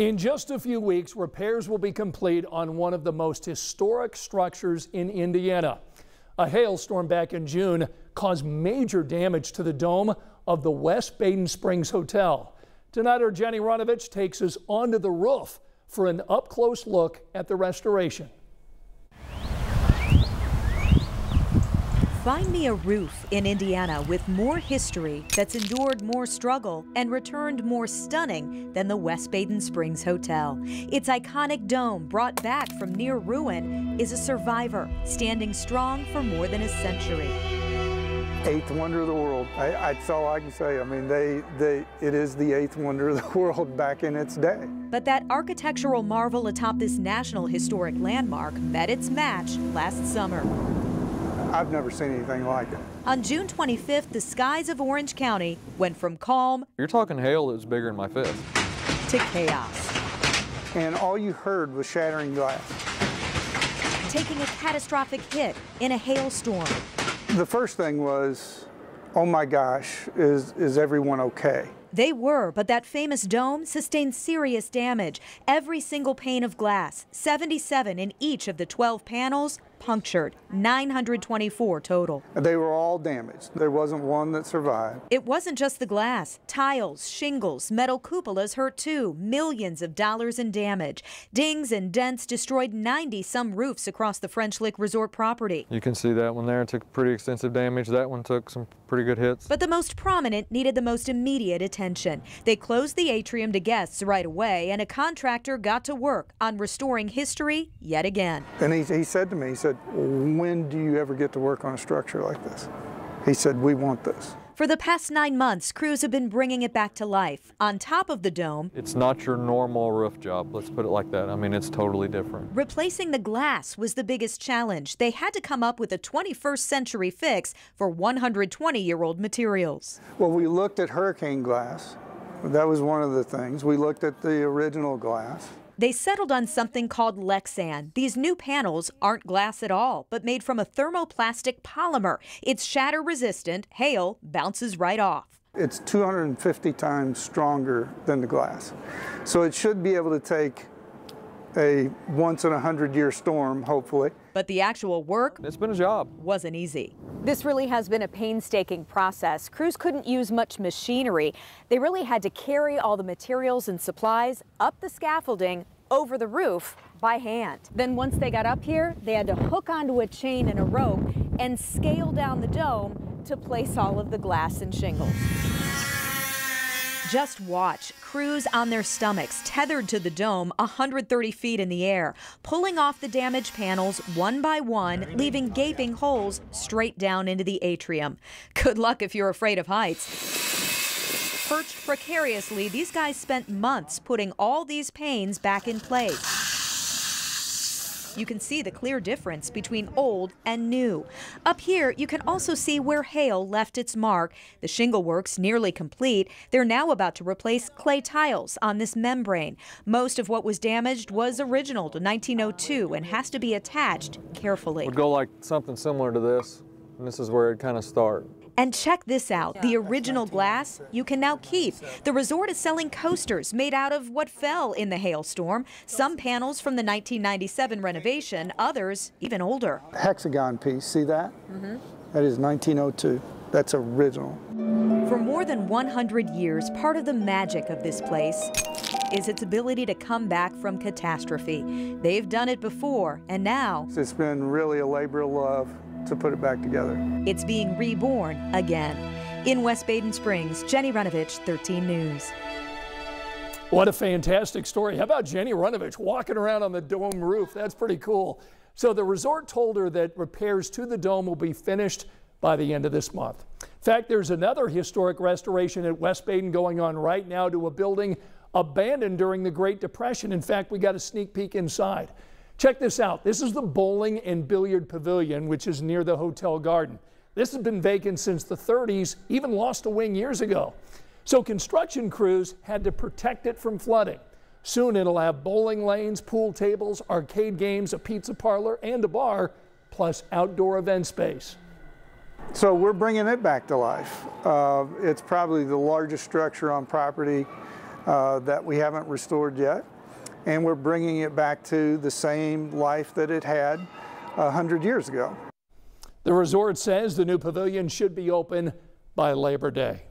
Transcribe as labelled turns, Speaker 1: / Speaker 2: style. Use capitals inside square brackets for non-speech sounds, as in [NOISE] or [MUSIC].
Speaker 1: In just a few weeks, repairs will be complete on one of the most historic structures in Indiana. A hailstorm back in June caused major damage to the dome of the West Baden Springs Hotel. Tonight, our Jennie Runevitch takes us onto the roof for an up close look at the restoration.
Speaker 2: Find me a roof in Indiana with more history that's endured more struggle and returned more stunning than the West Baden Springs Hotel. Its iconic dome, brought back from near ruin, is a survivor, standing strong for more than a century.
Speaker 3: Eighth wonder of the world. I, that's all I can say. I mean, they, they, it is the eighth wonder of the [LAUGHS] world back in its day.
Speaker 2: But that architectural marvel atop this National Historic Landmark met its match last summer.
Speaker 3: I've never seen anything like it.
Speaker 2: On June 25th, the skies of Orange County went from calm.
Speaker 4: You're talking hail that was bigger than my fist.
Speaker 2: To chaos.
Speaker 3: And all you heard was shattering glass.
Speaker 2: Taking a catastrophic hit in a hailstorm.
Speaker 3: The first thing was, oh my gosh, is, is everyone okay?
Speaker 2: They were, but that famous dome sustained serious damage. Every single pane of glass, 77 in each of the 12 panels, punctured, 924 total.
Speaker 3: They were all damaged. There wasn't one that survived.
Speaker 2: It wasn't just the glass. Tiles, shingles, metal cupolas hurt too. Millions of dollars in damage. Dings and dents destroyed 90 some roofs across the French Lick Resort property.
Speaker 4: You can see that one there took pretty extensive damage. That one took some pretty good hits.
Speaker 2: But the most prominent needed the most immediate attention. They closed the atrium to guests right away, and a contractor got to work on restoring history yet again.
Speaker 3: And he, he said to me, he said, when do you ever get to work on a structure like this? He said, we want this.
Speaker 2: For the past nine months, crews have been bringing it back to life. On top of the dome,
Speaker 4: it's not your normal roof job, let's put it like that. I mean, it's totally different.
Speaker 2: Replacing the glass was the biggest challenge. They had to come up with a 21st century fix for 120 year old materials.
Speaker 3: Well, we looked at hurricane glass. That was one of the things. We looked at the original glass.
Speaker 2: They settled on something called Lexan. These new panels aren't glass at all, but made from a thermoplastic polymer. It's shatter resistant, hail bounces right off.
Speaker 3: It's 250 times stronger than the glass. So it should be able to take a once in a hundred year storm, hopefully.
Speaker 2: But the actual work
Speaker 4: it's been a job.
Speaker 2: wasn't easy.
Speaker 5: This really has been a painstaking process. Crews couldn't use much machinery. They really had to carry all the materials and supplies up the scaffolding over the roof by hand. Then once they got up here, they had to hook onto a chain and a rope and scale down the dome to place all of the glass and shingles.
Speaker 2: Just watch crews on their stomachs tethered to the dome 130 feet in the air, pulling off the damaged panels one by one, leaving gaping holes straight down into the atrium. Good luck if you're afraid of heights. Perched precariously, these guys spent months putting all these panes back in place. You can see the clear difference between old and new. Up here, you can also see where hail left its mark. The shingle work's nearly complete. They're now about to replace clay tiles on this membrane. Most of what was damaged was original to 1902 and has to be attached carefully.
Speaker 4: Would go like something similar to this, and this is where it kind of start.
Speaker 2: And check this out the original glass you can now keep. The resort is selling coasters made out of what fell in the hailstorm. Some panels from the 1997 renovation, others even older.
Speaker 3: Hexagon piece, see that? Mm -hmm. That is 1902. That's original.
Speaker 2: For more than 100 years, part of the magic of this place is its ability to come back from catastrophe. They've done it before, and now...
Speaker 3: It's been really a labor of love to put it back together.
Speaker 2: It's being reborn again. In West Baden Springs, Jennie Runevitch, 13 News.
Speaker 1: What a fantastic story. How about Jennie Runevitch walking around on the dome roof? That's pretty cool. So the resort told her that repairs to the dome will be finished by the end of this month. In fact, there's another historic restoration at West Baden going on right now to a building abandoned during the Great Depression. In fact, we got a sneak peek inside. Check this out. This is the bowling and billiard pavilion, which is near the hotel garden. This has been vacant since the 30s, even lost a wing years ago. So construction crews had to protect it from flooding. Soon it'll have bowling lanes, pool tables, arcade games, a pizza parlor, and a bar, plus outdoor event space.
Speaker 3: So we're bringing it back to life. Uh, it's probably the largest structure on property uh, that we haven't restored yet. And we're bringing it back to the same life that it had 100 years ago.
Speaker 1: The resort says the new pavilion should be open by Labor Day.